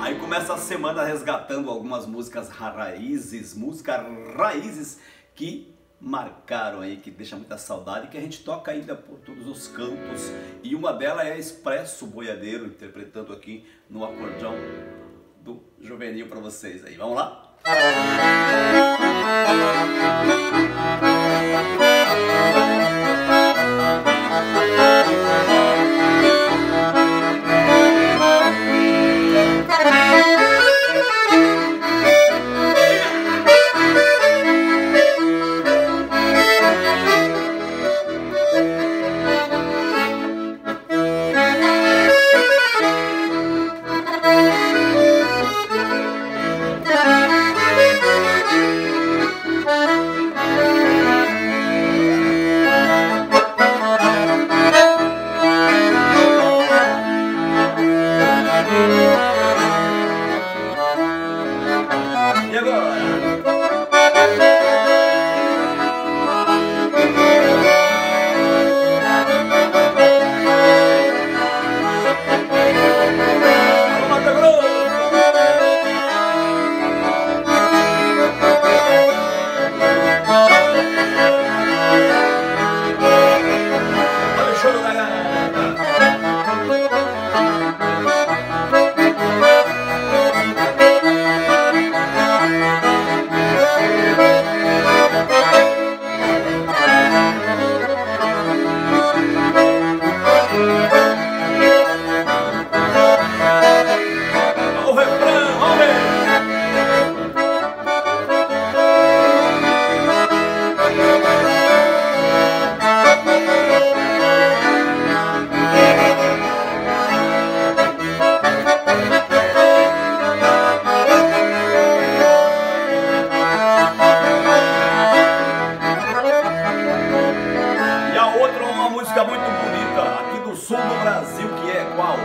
Aí começa a semana resgatando algumas músicas raízes, músicas raízes que marcaram aí, que deixa muita saudade, que a gente toca ainda por todos os cantos. E uma delas é Expresso Boiadeiro, interpretando aqui no acordeão do Juvenil para vocês aí. Vamos lá? Música aqui do sul do Brasil, que é qual?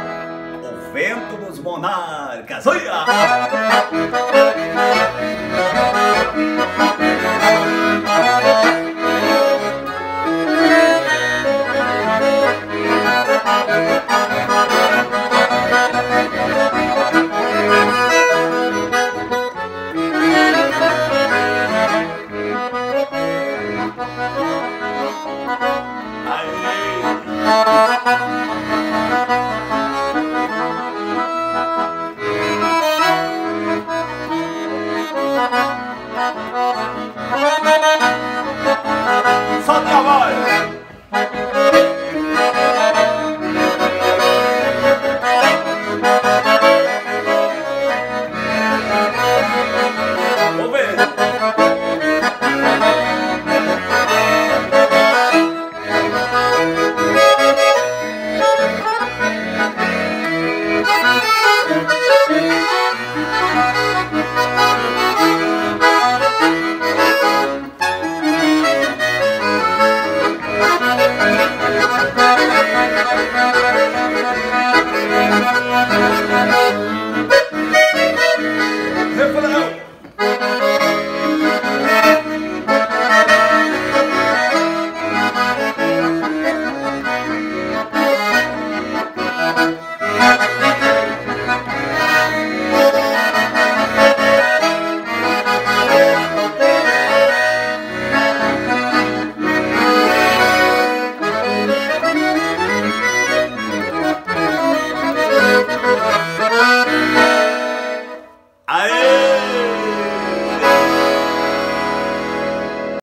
O vento dos monarcas. Olha!